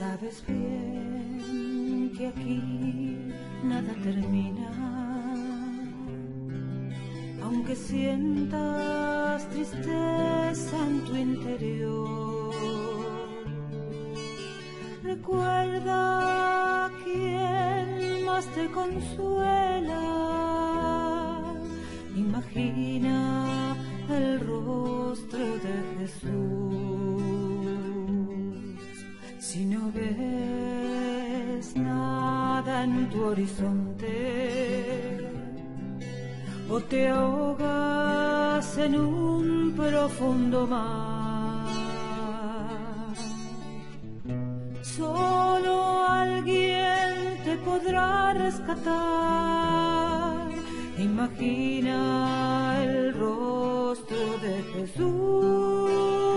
Sabes bien que aquí nada termina, aunque sientas tristeza en tu interior. Recuerda quién más te consuela, imagina el rostro de Jesús. Ves nada en tu horizonte o te ahogas en un profundo mar, solo alguien te podrá rescatar. Imagina el rostro de Jesús.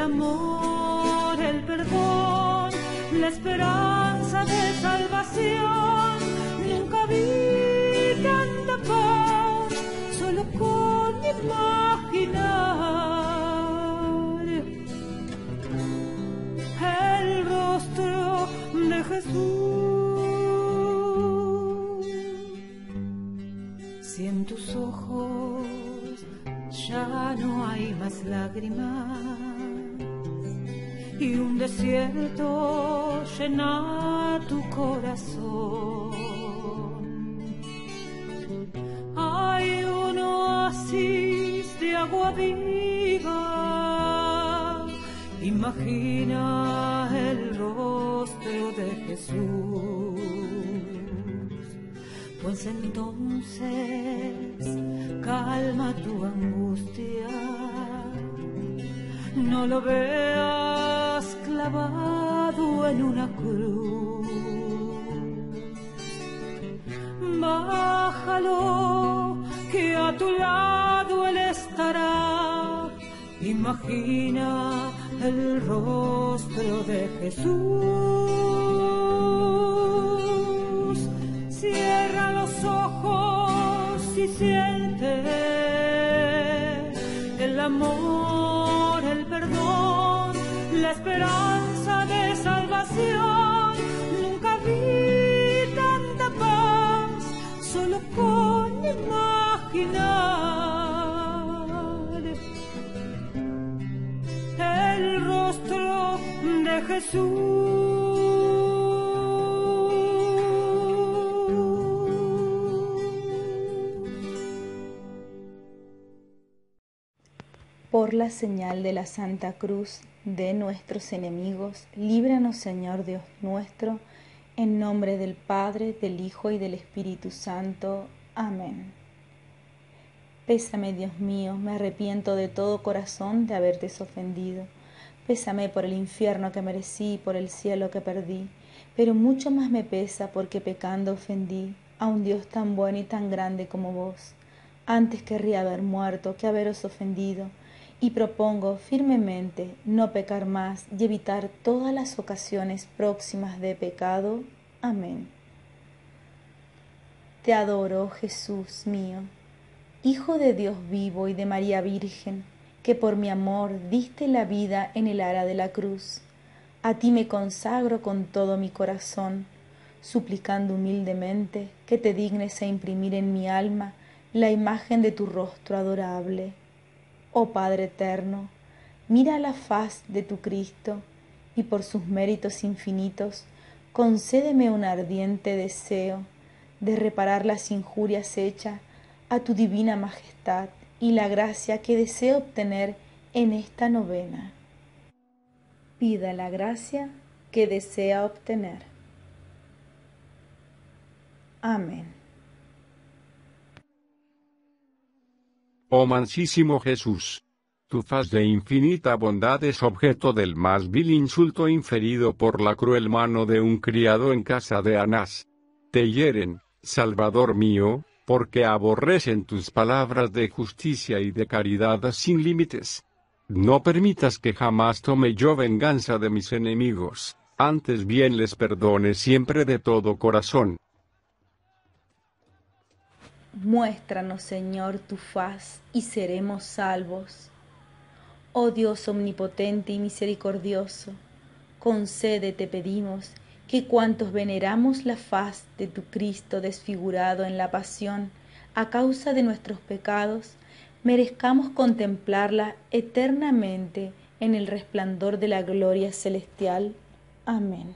Amor, el perdón, la esperanza de salvación. Nunca vi tanta paz, solo con imaginar el rostro de Jesús. Si en tus ojos ya no hay más lágrimas y un desierto llena tu corazón. Hay un oasis de agua viva. Imagina el rostro de Jesús. Pues entonces calma tu angustia. No lo veas clavado en una cruz. Bájalo, que a tu lado él estará. Imagina el rostro de Jesús. La esperanza de salvación. Nunca vi tanta paz, solo con imaginar el rostro de Jesús. Por la señal de la Santa Cruz de nuestros enemigos, líbranos Señor Dios nuestro, en nombre del Padre, del Hijo y del Espíritu Santo. Amén. Pésame, Dios mío, me arrepiento de todo corazón de haberte ofendido. Pésame por el infierno que merecí y por el cielo que perdí, pero mucho más me pesa porque pecando ofendí a un Dios tan bueno y tan grande como vos. Antes querría haber muerto que haberos ofendido, y propongo firmemente no pecar más y evitar todas las ocasiones próximas de pecado. Amén. Te adoro, Jesús mío, Hijo de Dios vivo y de María Virgen, que por mi amor diste la vida en el ara de la cruz. A ti me consagro con todo mi corazón, suplicando humildemente que te dignes a imprimir en mi alma la imagen de tu rostro adorable. Oh Padre eterno, mira la faz de tu Cristo y por sus méritos infinitos, concédeme un ardiente deseo de reparar las injurias hechas a tu divina majestad y la gracia que deseo obtener en esta novena. Pida la gracia que desea obtener. Amén. Oh mansísimo Jesús, tu faz de infinita bondad es objeto del más vil insulto inferido por la cruel mano de un criado en casa de Anás. Te hieren, Salvador mío, porque aborrecen tus palabras de justicia y de caridad sin límites. No permitas que jamás tome yo venganza de mis enemigos, antes bien les perdone siempre de todo corazón. Muéstranos, Señor, tu faz y seremos salvos. Oh Dios omnipotente y misericordioso, concede, te pedimos, que cuantos veneramos la faz de tu Cristo desfigurado en la pasión a causa de nuestros pecados, merezcamos contemplarla eternamente en el resplandor de la gloria celestial. Amén.